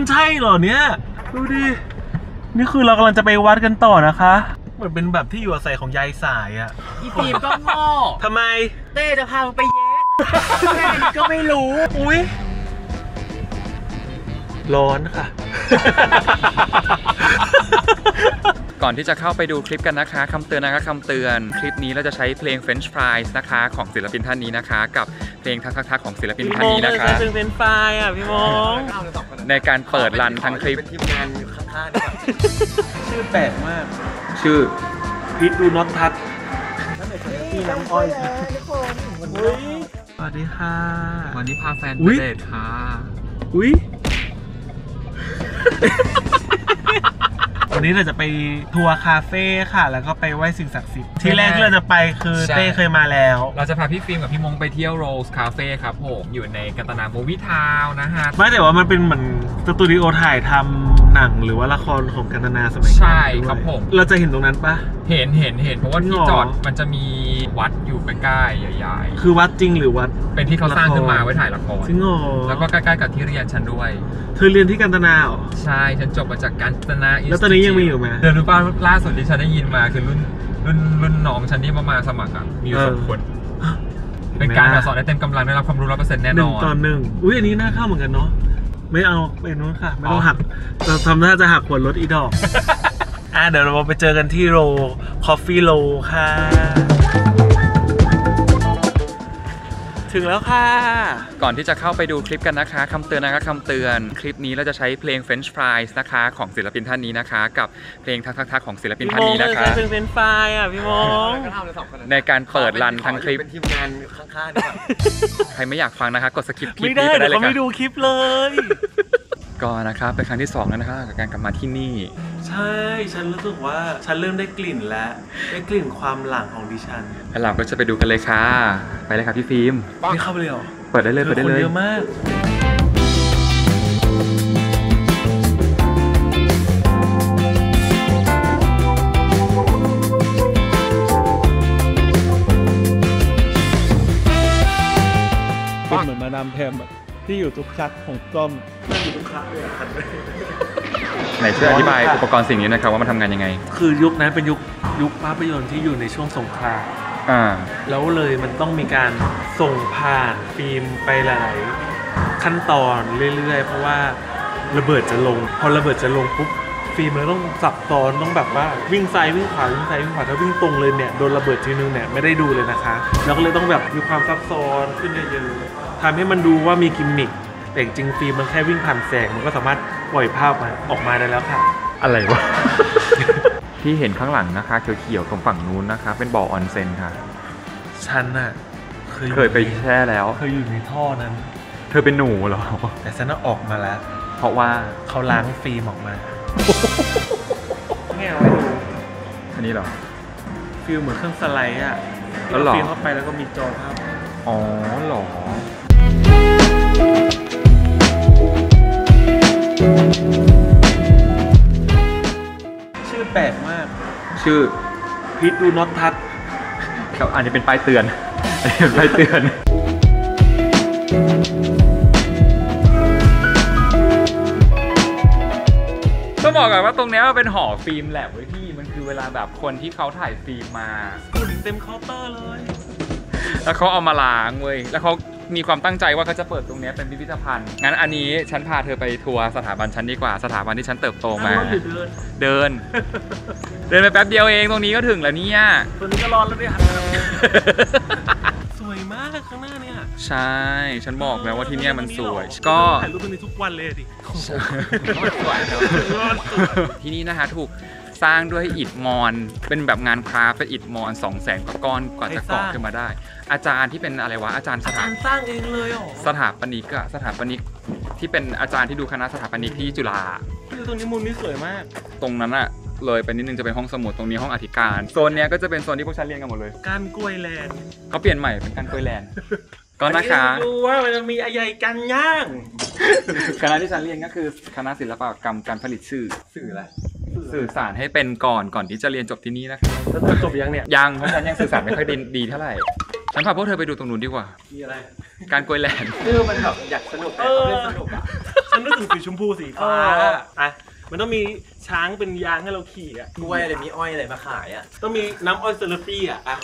มันใช่เหรอเนี่ย ดูดิ นี่คือเรากำลังจะไปวัดกันต่อนะคะ เหมือนเป็นแบบที่อยู่อาศัยของยายสายอะอีฟิล์มก็โง่ทำไม เต้จะพามึงไปเย็ดแค่นี้ก็ไม่รู้ อุ้ยร้อนค่ะ ก่อนที่จะเข้าไปดูคลิปกันนะคะคำเตือนนะคะคำเตือนคลิปนี้เราจะใช้เพลง French Fries นะคะของศิลปินท่านนี้นะคะ กับเพลงทักทักๆๆของศิลปินพี่ท่านมงนี้เลนะยคะ เป็นเป็นไฟล์อะพี่มงในการเปิดรันทั้งคลิปเป็นทีมงานอยู่ข้างๆดีกว่าชื่อแปลกมาก ชื่อพิษดูน็อตทัชพี่น้ำอ้อยอุ้ยสวัสดีค่ะวันนี้พาแฟนอุ๊ไปยเดทค่ะอุ้ย วันนี้เราจะไปทัวร์คาเฟ่ค่ะ แล้วก็ไปไหว้สิ่งศักดิ์สิทธิ์ที่แรกที่เราจะไปคือใช่ เต้เคยมาแล้ว เราจะพาพี่ฟิล์มกับพี่มงไปเที่ยวโรสคาเฟ่ครับผมอยู่ในกันตนา Movie Town นะฮะ ไม่แต่ว่ามันเป็นเหมือนสตูดิโอถ่ายทำ หนังหรือว่าละครของกันตนาสมัยก่อนใช่ด้วยครับผม เราจะเห็นตรงนั้นปะ เห็นเห็นเห็นเพราะว่าจริงที่เหรอจอดมันจะมีวัดอยู่ใกล้ๆใหญ่คือวัดจริงหรือวัด ๆเป็นที่เขาสร้างขึ้นมาไว้ถ่ายละครจริงเหรอแล้วก็ใกล้ๆกับที่เรียนฉันด้วย เธอเรียนที่กันตนาเหรอ ใช่ฉันจบมาจากกันตนาแล้วตอนนี้ยังมีอยู่ไหมเดี๋ยวรู้ป่ะล่าสุดที่ฉันได้ยินมาคือรุ่นรุ่นรุ่นน้องฉันที่มามาสมัครอะมีอยู่เออ สองคน เป็นการแบบสอนได้เต็มกำลังได้รับความรู้ร้อยเปอร์เซ็นต์แน่หนนึ่งอน ตอนหนึ่งอุ้ยอันนี้น่าเข้าเหมือนกันเนาะ ไม่เอาไปนู้นค่ะ ไม่ต้องหักเราทำท่าจะหักหัวรถอีดอก อะเดี๋ยวเราไปเจอกันที่โรคอฟฟี่โรค่ะ ถึงแล้วค่ะ ก่อนที่จะเข้าไปดูคลิปกันนะคะคำเตือนนะคะคำเตือนคลิปนี้เราจะใช้เพลง French Fries นะคะของศิลปินท่านนี้นะคะ กับเพลงทักทักๆๆของศิลปินพี่ท่านมงนี้เลนะยคะเป็นเป็นไฟล์อะพี่มงก็ทำเลยสองคนนั้นในการเปิดรันทั้งคลิปเป็นทีมงานอยู่ข้างๆดีกว่าใครไม่อยากฟังนะคะ กดสกิปคลิปไม่ได้นี้ไปเดี๋ได้ยวเลยเขาค่ะ ไม่ดูคลิปเลย ก็นะครับเป็นครั้งที่สองแล้วนะคะกับการกลับมาที่นี่ ใช่ ฉันรู้สึกว่าฉันเริ่มได้กลิ่นแล้วได้กลิ่นความหลังของดิฉันแล้วเราก็จะไปดูกันเลยค่ะ ไปเลยค่ะพี่ฟิล์มนี่เข้าไปเลยเหรอเปิดได้เลยเปิดได้คนเลยเยอะมากเป็นเหมือนมาดามแพมอะ ที่อยู่ทุกคักของกล้องนั่งอยู่ทุกคักเลยอะคันไหนช่วยอธิบายอุปกรณ์สิ่งนี้นะครับว่ามันทำงานยังไง คือยุคนั้นเป็นยุคยุคภาพยนตร์ที่อยู่ในช่วงสงครามอ่าแล้วเลยมันต้องมีการส่งผ่านฟิล์มไปหลายๆขั้นตอนเรื่อยๆ เพราะว่าระเบิดจะลง พอระเบิดจะลงปุ๊บฟิล์มเราต้องสับซ้อนต้องแบบว่าวิ่งซ้ายวิ่งขวาวิ่งซ้ายวิ่งขวาถ้าวิ่งตรงเลยเนี่ยโดนระเบิดทีนึงเนี่ยไม่ได้ดูเลยนะคะ เราก็เลยต้องแบบมีความซับซ้อนขึ้นเยอะๆ ทำให้มันดูว่ามีกิมมิคแต่จริงๆฟิล์มมันแค่วิ่งผ่านแสงมันก็สามารถปล่อยภาพมาออกมาได้แล้วค่ะ อะไรวะ ที่เห็นข้างหลังนะคะเขียวๆตรงฝั่งนู้นนะคะ เป็นบ่อออนเซ็นค่ะ ฉันน่ะเคยอเคยไปแช่แล้ว เคยอยู่ในท่อนั้น เธอเป็นหนูเหรอ แต่ฉันน่ะออกมาแล้ว เพราะว่าเขาล้างฟิล์มออกมาเนี่ยเอาให้ดูอันนี้เหรอ ฟิลเหมือนเครื่องสไลด์อะแล้วเหรอ ฟิล์มเข้าไปแล้วก็มีจอภาพ อ๋อเหรอ ชื่อแปลกมาก ชื่อพิษดูน็อตทัชครับอันนี้เป็นป้ายเตือนอันนี้เป็นป้ายเตือน ต้องบอกก่อนว่าตรงเนี้ยมันเป็นหอ film lab เว้ยพี่ มันคือเวลาแบบคนที่เขาถ่ายฟิล์มมา ฝุ่นเต็มเคาน์เตอร์เลย แล้วเขาเอามาล้างเว้ย แล้วเขา มีความตั้งใจว่าเขาจะเปิดตรงเนี้ยเป็นพิพิธภัณฑ์ งั้นอันนี้ฉันพาเธอไปทัวร์สถาบันฉันดีกว่าสถาบันที่ฉันเติบโตมานั่งรถหรือเดินเดิน เดินไปแป๊บเดียวเองตรงนี้ก็ถึงแล้วเนี่ยตัวนี้ก็ร้อนแล้วเนี่ยสวยมากข้างหน้าเนี่ย ใช่ ฉันบอกแล้วว่าที่เนี่ยมันสวย ก็ถ่ายรูปตรงนี้ทุกวันเลยอะดิสวยที่นี่นะคะถูก สร้างด้วยอิฐมอน เป็นแบบงานคราฟต์เป็นอิฐมอน2 0 0แสนกว่าก้อนกว่าจะก่อขึ้นมาได้ อาจารย์ที่เป็นอะไรวะอาจารย์สอาถาจารย์สร้างเองเลยเหรอสถาปนิกอะสถาปนิกที่เป็นอาจารย์ที่ดูคณะสถาปนิกที่จุฬา คือตรงนี้มุมนี้สวยมาก ตรงนั้นอะเลยไปนิดนึงจะเป็นห้องสมุดตรงนี้ห้องอธิการโซนเนี้ยก็จะเป็นโซนที่พวกฉันเรียนกันหมดเลย การกล้วยแลนด์เขาเปลี่ยนใหม่เป็นการกล้วยแลนด์ ก็นะคะดูว่ามันจะมีอะไรกันย่าง คณะที่ฉันเรียนก็คือคณะศิลปกรรมการผลิตสื่อสื่ออะไรสื่อสารให้เป็นก่อนก่อนที่จะเรียนจบที่นี่นะคะแล้วจะจบยังเนี่ยยังเพราะฉันยังสื่อสารไม่ค่อยดีดีเท่าไหร่ฉันพาพวกเธอไปดูตรงนู้นดีกว่า มีอะไร การกล้วยแลนด์คือมันแบบอยากสนุกแต่เขาเล่นสนุกอะสนึกถึงสีชมพูสีฟ้าอะ มันต้องมีช้างเป็นยางให้เราขี่อะ กล้วยอะไรมีอ้อยอะไรมาขายอะ ต้องมีน้ำออยเซอร์ฟี่อะอะ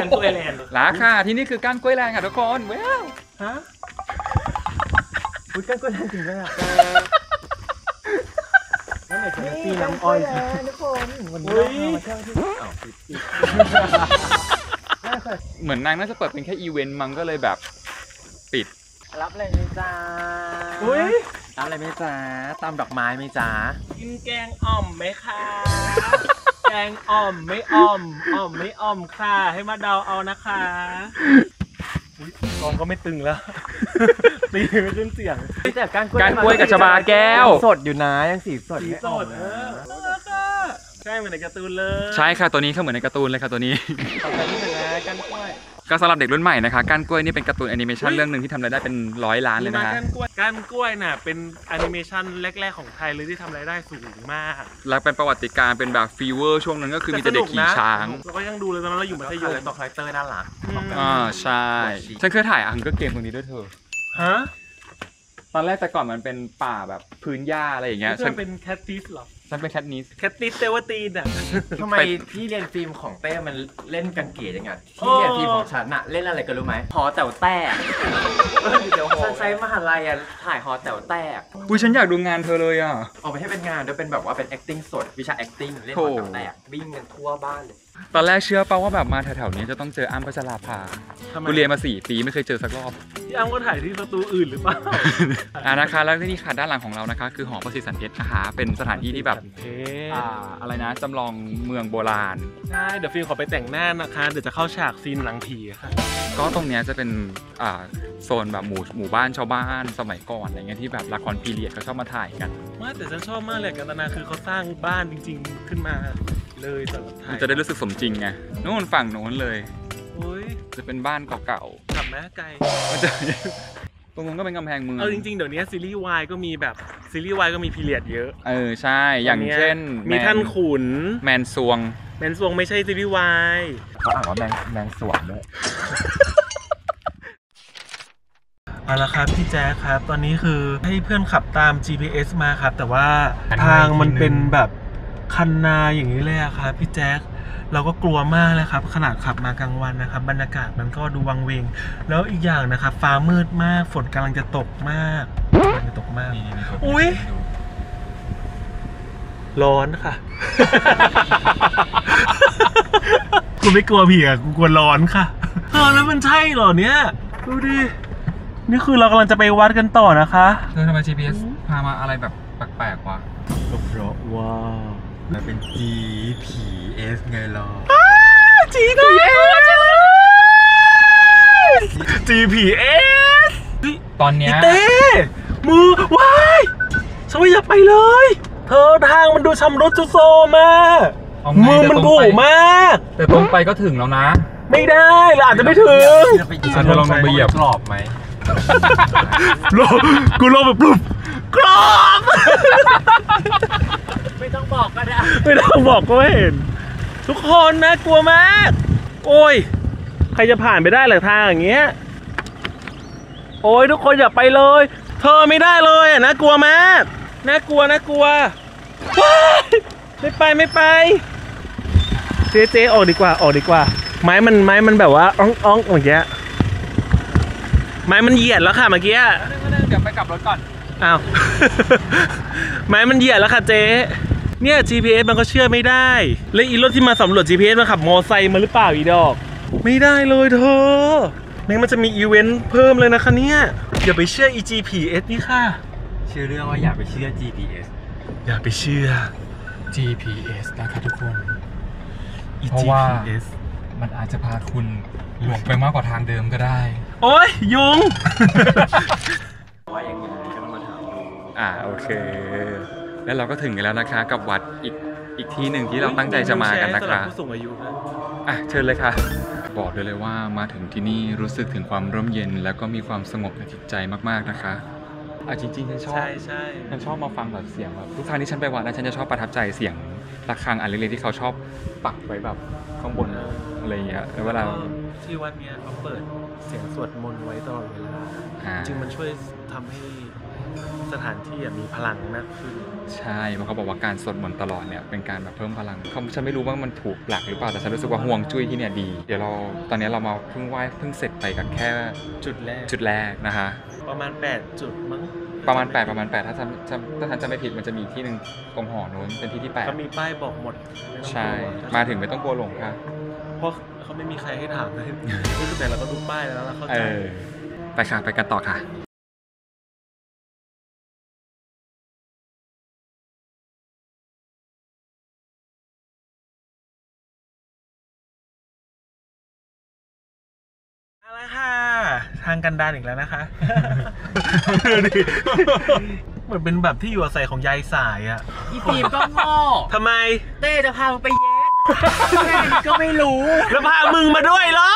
กันตัวไอแลนด์ราคาที่นี่คือก้านกล้วยแรงค่ะทุกคนว้าวฮะอุ้ยกันกล้วยแรงจริงไหมอะนั่นไหนจะมีน้ำอ้อยทุกคนวันนี้อุ๊ยเรามาเที่ยวที่อ้าวปิดปิดเหมือนนางน่าจะเปิดเป็นแค่อีเวนต์มั้งก็เลยแบบ ปิด รับอะไรไหมจ้าอุ้ย รับอะไรไหมจ้าตามดอกไม้ไหมจ้ากินแกงอ่อมไหมคะ แกงอ่อมไม่อ่อมอ่อมไม่อ่อมค่ะ ให้มาเดาเอานะคะอุ๊ยกองก็ไม่ตึงแล้ว ตีไม่ขึ้นเสียงแต่ก้านกล้วยก้านกล้วยกับชบาแก้วสดอยู่นะยังสีสดสีไม่สออกดนะเออน่ารักอะใช่เหมือนในการ์ตูนเลยใช่ค่ะตัวนี้เขาเหมือนในการ์ตูนเลยค่ะตัวนี้ต่อไปนี่นะกันกล้วย ก็สำหรับเด็กรุ่นใหม่นะคะก้านกล้วยนี่เป็นการ์ตูนแอนิเมชันเรื่องหนึ่งที่ทำรายได้เป็นร้อยล้านเลยมานะคะกันกล้วยกันกล้วยน่ะเป็นแอนิเมชันแรก ๆ ของไทยเลยที่ทำรายได้สูงมากแล้วเป็นประวัติการณ์เป็นแบบ fever ช่วงนั้นก็คือมีแต่เด็กขี่ช้างเราก็ยังดูเลยตอนนั้นเราอยู่มัธยมตัว character น่ารัก อืมอ่าใช่ฉันเคยถ่าย Hunger Games ตรงนี้ด้วยเธอ ฮะ ตอนแรกแต่ก่อนมันเป็นป่าแบบพื้นหญ้าอะไรอย่างเงี้ยเธฉัอนเป็นแคทติสเหรอฉันเป็น Katniss Katniss Everdeen อะ ทำไมไปที่เรียนฟิล์มของเต้มันเล่นกันเก๋จังอะโอ้ที่เรียนฟิล์มของฉันอะเล่นอะไรกันรู้ไหมหอแต๋วแตกฉันใช้มหาลัยอะถ่ายหอแต๋วแตกอุ้ยฉันอยากดูงานเธอเลยอะ เอาไปให้เป็นงานด้วยเป็นแบบว่าเป็น acting สดวิชา acting เล่นหอแต๋วแตกวิ่งกันทั่วบ้านเลย ตอนแรกเชื่อเปล่าว่าแบบมาแถวๆนี้จะต้องเจออ้ำพัชราภาทำไม กูเรียนมาสี่ปีไม่เคยเจอสักรอบพี่ อ้ำก็ถ่ายที่สตูอื่นหรือเปล่าอ่านะคะแล้วที่นี่ค่ะด้านหลังของเรานะคะ คือหอประสิทธิ์สันเพชรนะคะเป็นสถานที่ที่แบบเท่อ่าอะไรนะจำลองเมืองโบราณใช่เดี๋ยวฟิล์มขอไปแต่งหน้านะคะ เดี๋ยวจะเข้าฉากซีนหลังผีค่ะ ก็ตรงเนี้ยจะเป็นอ่าโซนแบบหมู่หมู่บ้านชาวบ้านสมัยก่อนอะไรเงี้ยที่แบบละครพีเรียดเขาชอบมาถ่ายกันว่าแต่ฉันชอบมากเลยกันตนาคือเขาสร้างบ้านจริง ๆ ขึ้นมาเลยสำหรับถ่ายมันจะได้รู้สึกสมจริงไงนู่นฝั่งโน้นเลยโอ้ยจะเป็นบ้านเก่าก ลับแม่ไกลๆมันจะตรงนู้นก็เป็นกำแพงเมือง เอาจริงๆ เดี๋ยวนี้ซีรีส์วายก็มีแบบซีรีส์วายก็มีพีเรียดเยอะเออ ใช่ อย่างตนนี้ยเช่นมีแท่านขุนแมนซวง แมนซวงไม่ใช่ซีรีส์วายเขาอ่านว่าแมงแมงสวมด้วย เอาละครับพี่แจ๊คครับ ตอนนี้คือให้เพื่อนขับตาม GPS มาครับ แต่ว่าทางมันเป็นแบบคันนาอย่างนี้เลยอะครับพี่แจ๊ค เราก็กลัวมากเลยครับ ขนาดขับมากลางวันนะครับ บรรยากาศมันก็ดูวังเวง แล้วอีกอย่างนะครับ ฟ้ามืดมาก ฝนกำลังจะตกมากกำลังจะตกมากอุ๊ย ร้อนค่ะ กูไม่กลัวผีอะกูกลัวร้อนค่ะเออแล้วมันใช่เหรอเนี่ย ดูดิ นี่คือเรากำลังจะไปวัดกันต่อนะคะ เธอทำไม GPS พามาอะไรแบบแปลกๆวะ ก็เพราะว่า มันเป็น GPS ไงล่ะ GPS GPS ตอนเนี้ยเต้มือว้ายฉันไม่อยากไปเลย เธอทางมันดูชำรุดทรุดโทรมมากเอาไงมือมันโผล่มาก แต่ตรงไปก็ถึงแล้วนะ ไม่ได้เราอาจจะไม่ถึงจะไปเหยียอะเธอลองลงไปเหยียบ กรอบไหมโลกูโลแบบปลุบกรอบ ไม่ต้องบอกก็ได้ไม่ต้องบอกก็ไม่เห็น ทุกคนนะกลัวมาก โอ้ย ใครจะผ่านไปได้เหรอทางอย่างเงี้ย โอ้ยทุกคนอย่าไปเลย เธอไม่ได้เลยอะนะกลัวมากน่ากลัวน่ากลัวว้ายไม่ไปไม่ไป เจ๊เจ๊ออกดีกว่าออกดีกว่า ไม้มันไม้มันแบบว่าอ่องอ่องเมื่อกี้ไม้มันเหยียดแล้วค่ะเมื่อกี้เดี๋ยวไปกลับรถก่อน อ้าว ไม้มันเหยียดแล้วค่ะเจ๊ เนี่ย GPS มันก็เชื่อไม่ได้ แล้วอีรถที่มาสำรวจ GPS มันขับมอไซค์มาหรือเปล่าอีดอก ไม่ได้เลยเธอแม่งมันจะมีอีเวนต์เพิ่มเลยนะคะเนี่ยอย่าไปเชื่อ e GPS นี่ค่ะ ชื่อเรื่องว่าอย่าไปเชื่อ GPS อย่าไปเชื่อ GPS นะครับทุกคน e เพราะว่า GPS มันอาจจะพาคุณหลงไปมากกว่าทางเดิมก็ได้ โอ้ยยุง ว่าอย่างไงก็ต้องมาถามดู อ่าโอเค แล้วเราก็ถึงกันแล้วนะคะ กับวัดอีกอีกที่หนึ่งที่เราตั้งใจจะมากันนะสำหรัคะบผู้สูงอายุนะอะเชิญเลยค่ะ บอกได้เลยว่ามาถึงที่นี่รู้สึกถึงความร่มเย็น แล้วก็มีความสงบในจิตใจมากๆนะคะอะจริงๆฉันชอบใช่ใช่ฉันชอบมาฟังแบบเสียงแบบทุกครั้งที่ฉันไปวัดนะฉันจะชอบประทับใจเสียงระฆังอันเล็กๆที่เขาชอบปักไว้แบบข้างบนอะไรอย่างเงี้ยแล้วเวลา ที่วัดเนี้ยเขาเปิดเสียงสวดมนต์ไว้ตลอดเวลาอ่า จริงมันช่วยทำให้ สถานที่อะมีพลังมากขึ้น ใช่เพราะเขาบอกว่าการสวดมนต์ตลอดเนี่ยเป็นการแบบเพิ่มพลังเขาฉันไม่รู้ว่ามันถูกหลักหรือเปล่าแต่ฉันรู้สึกว่าห่วงจุ้ยที่เนี่ยดี เดี๋ยวเราตอนนี้เรามาเพิ่งไหว้เพิ่งเสร็จไปกันแค่จุดแรกจุดแรกนะคะประมาณ 8 จุดมั้งประมาณ 8 ประมาณ 8 ถ้าจำจำถ้าฉันจำไม่ผิดมันจะมีที่หนึ่งตรงหอนู้นเป็นที่ที่ก็มีป้ายบอกหมดไม่ต้องกลัว8ใช่มาถึงไม่ต้องกลัวหลงค่ะเพราะเขาไม่มีใครให้ถามเลยรู้สึกแต่เราก็ดูป้ายแล้วเราเข้าเอใจอไปค่ะไปกันต่อค่ะ เอาละค่ะ ทางกันดานอีกแล้วนะคะดูดิเหมือนเป็นแบบที่อยู่อาศัยของยายสายอะอีฟิล์มก็โง่ทำไม เต้จะพามึงไปเย็ดแค่นี้ก็ไม่รู้ แล้วพามึงมาด้วยเหรอ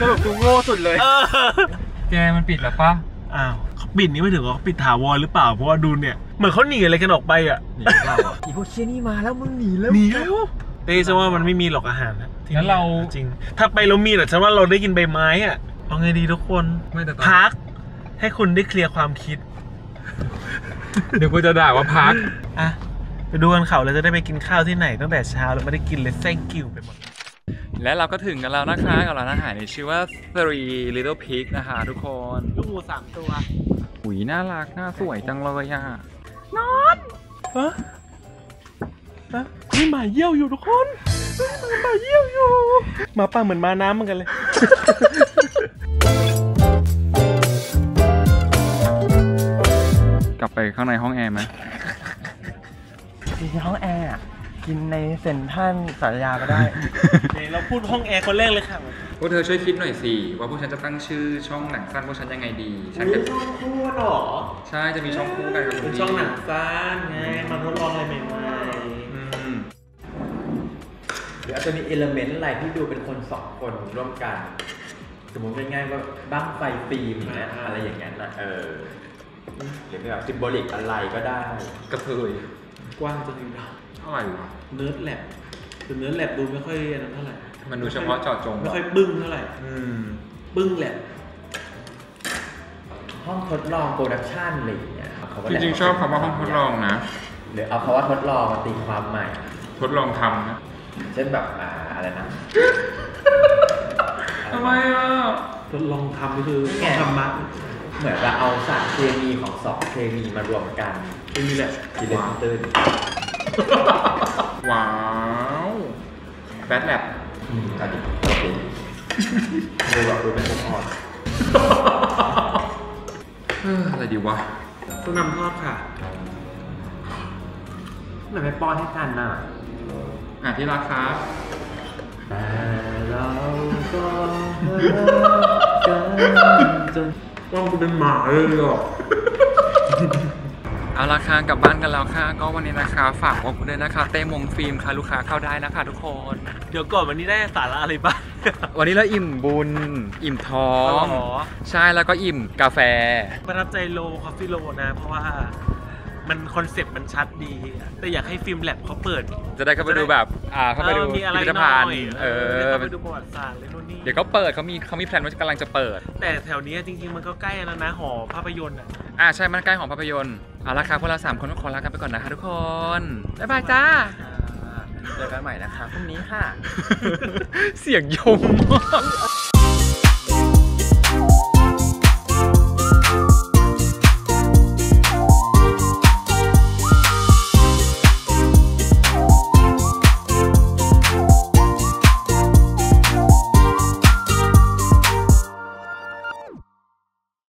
สรุปกูโง่สุดเลย เออแกมันปิดแล้วปะอ้าวเขาปิดนี่ไม่ถึงว่าเขาปิดถาวรหรือเปล่า เพราะว่าดูเนี่ย เหมือนเขาหนีอะไรกันออกไปอะหนีหรือเปล่าอะอีพวกเชี่ยนี่มาแล้วมึงหนีแล้วหนีแล้ว เต้ฉันว่ามันไม่มีหรอกอาหารนะที่งั้นเรา จริง ถ้าไปแล้วมีแต่ฉันว่าเราได้กินใบไม้อะเอาไงดีทุกคนไม่แต่ตอนพักให้คุณได้เคลียร์ความคิดเดี๋ยวกูจะด่าว่าพักอะไปดูกันเขาเราจะได้ไปกินข้าวที่ไหนตั้งแต่เช้าเราไม่ได้กินเลยแซงกิวไปหมดและเราก็ถึงกันแล้วนะคะกับร้านอาหารที่ชื่อว่า Three Little Pig นะคะทุกคนลูกหมูสามตัวหุยน่ารักน่าสวยจังเลยอะฮะฮะ นี่หมาเยี่ยวอยู่ทุกคนเฮ้ยหมาเยี่ยวอยู่หมาป่าเหมือนมาน้ำเหมือนกันเลยกลับไปข้างในห้องแอร์ไหมจริงๆห้องแอร์อะกินในเซ็นทรัลสารยาก็ได้เดี๋ยวเราพูดห้องแอร์คนแรกเลยค่ะพวกเธอช่วยคิดหน่อยสิว่าพวกฉันจะตั้งชื่อช่องหนังสั้นพวกฉันยังไงดีฉันเป็ก็นช่องคู่หรอ ใช่จะมีช่องคู่กันกับเป็คุนณช่องหนังสั้นไงมาทดลองอะไรใหม่ ออาจจะมีเอลเมนต์อะไรที่ดูเป็นคนสองคนร่วมกัน สมมติง่ายๆว่าบ้างไฟฟิล์มอย่างเงี้ยอะไรอย่างเงี้ยนะเออหรือแบบซิมโบลิกอะไรก็ได้ กระเทยๆกว้างจนอยู่อะไรวะเนิร์ดแลบคือเนิร์ดแลบดูไม่ค่อยอันนั้นเท่าไหร่มันดูเฉพาะเจาะจงไม่ค่อยบึ้งเท่าไหร่อืมบึ้งแลบห้องทดลองโปรดักชันอะไรอย่างเงี้ยเอาคำว่าจริงๆชอบคำว่าห้องทดลองนะหรือเอาคำว่าทดลองมาตีความใหม่ ทดลองทำนะ เช่นแบบอ่าอะไรนะทำไมอะทดลองทำก็คือนี่ไงธรรมะเหมือนว่าเอาสารเคมีของสองเคมีมารวมกันนี่แหละทีเล่นตื้นว้าวแบทแลบอืมอันนี้โอเคดูแบบดูเป็นพวกอ่อนเอออะไรดีวะต้นนำทอดค่ะทำไมไม่ป้อนให้กันน่ะ อะที่รักครับ แต่เราก็เลิกกันจนว่ากูเป็นหมาเลยหรอเอาราคากลับบ้านกันแล้วค่ะ ก็วันนี้นะคะ ฝากว่าคุณด้วยนะคะ เต้มงฟิล์มค่ะลูกค้าเข้าได้นะคะ ทุกคน เดี๋ยวก่อนวันนี้ได้สาระอะไรบ้าง วันนี้เราอิ่มบุญ อิ่มท้องอ๋อใช่แล้วก็อิ่มกาแฟ ประทับใจโลคอฟฟี่โลนะ เพราะว่า มัน concept มันชัดดี แต่อยากให้ film lab เขาเปิด จะได้เข้าไปดูแบบ อ่า เข้าไปดูออมีอะไรพิพิธหภัณฑ์หน่ณอยเอเออเข้าไปดูประวัติศาสตร์เลยนู่นนี่ เดี๋ยวก็เปิดเขามีเขามี plan ว่ากำลังจะเปิด แต่แถวนี้จริงๆ มันก็ใกล้แล้วนะหอภาพยนตร์อะ อ่าใช่ มันใกล้หอภาพยนตร์ เอาละครับพวกเราสามคนก็ขอลากันไปก่อนนะคะทุกคน บ๊ายบายจ้า เจอกันใหม่นะคะพรุ่งนี้ค่ะ เสียงยมมาก